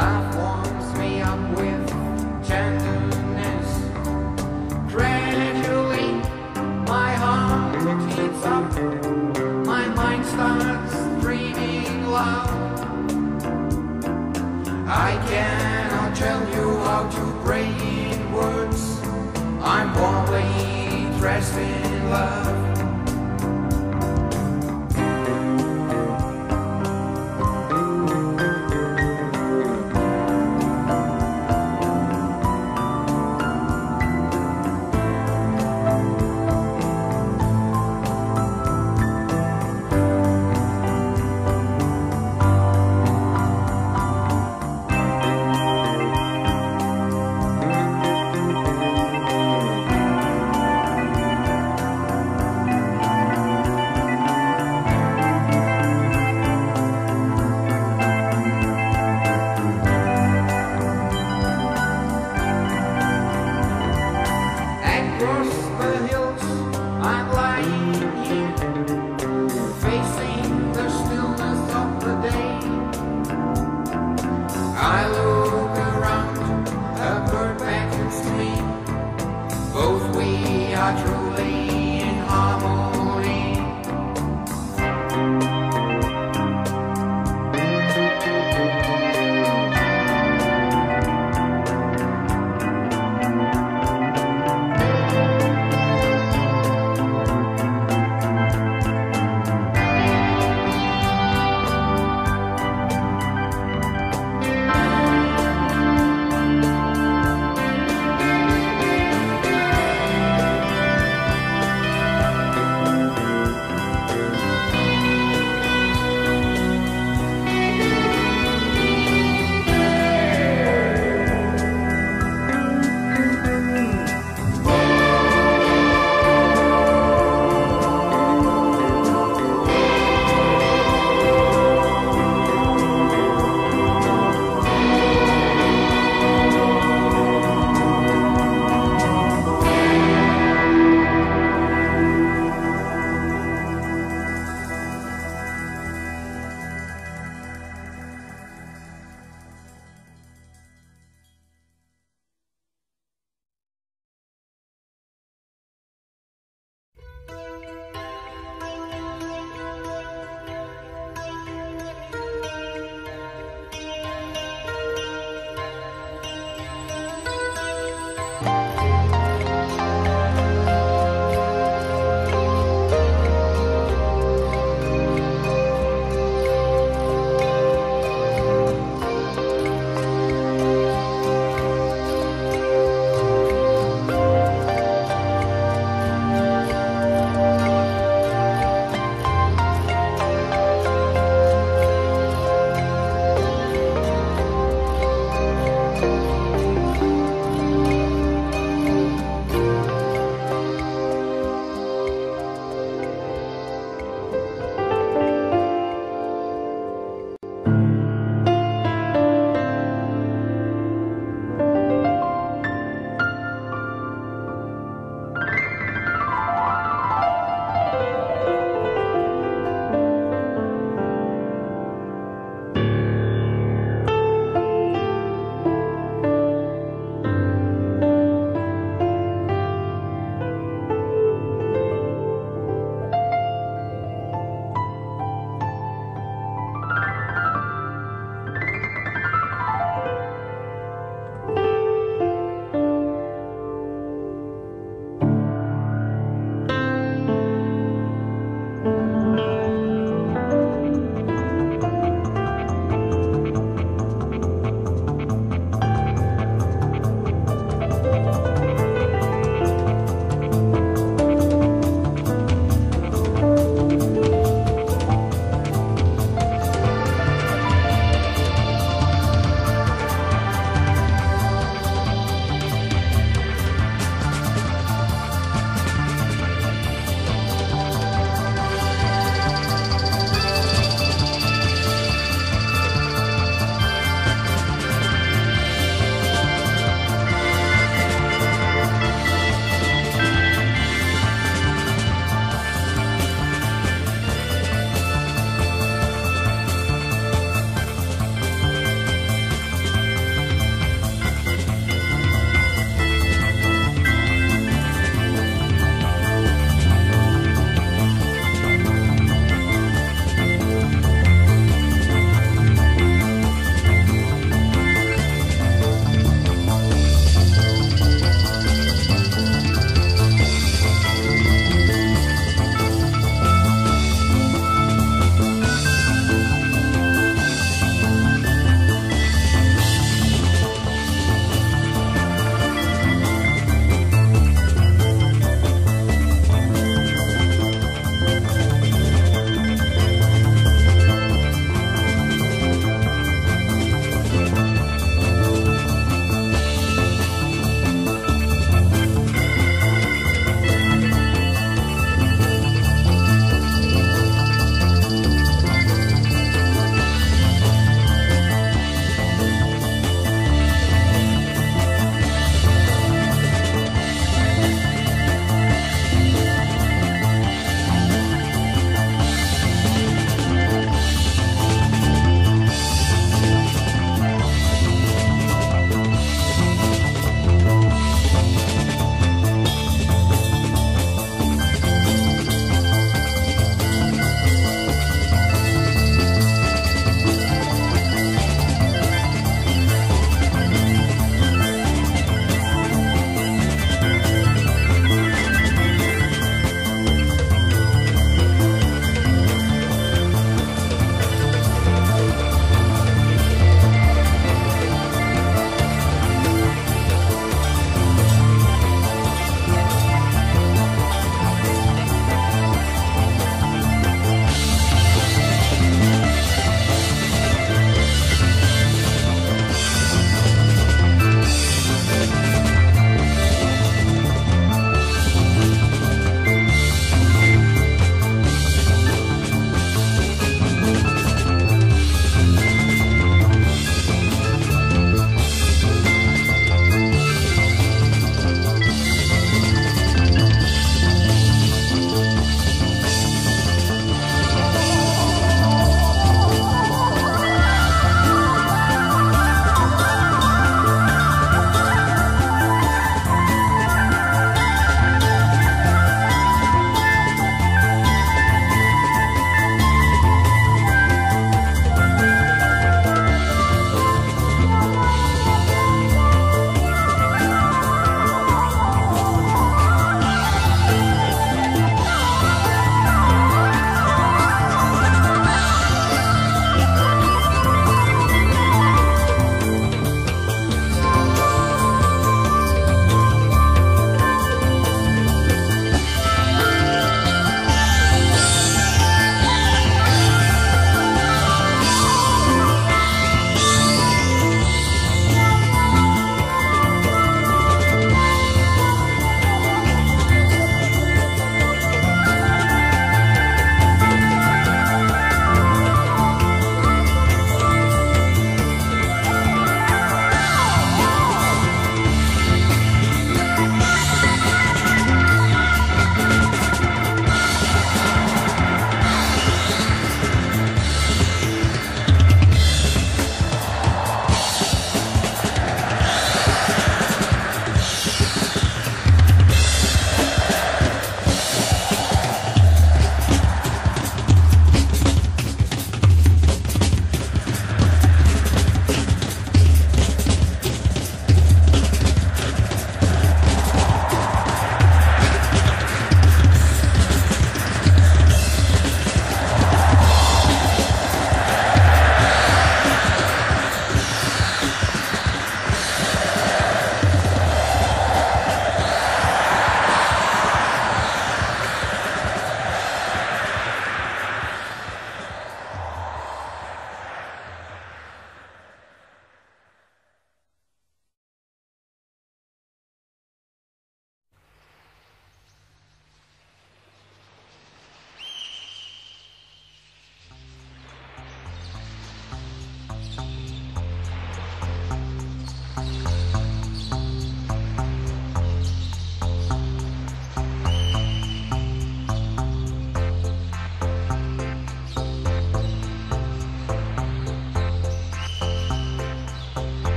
Life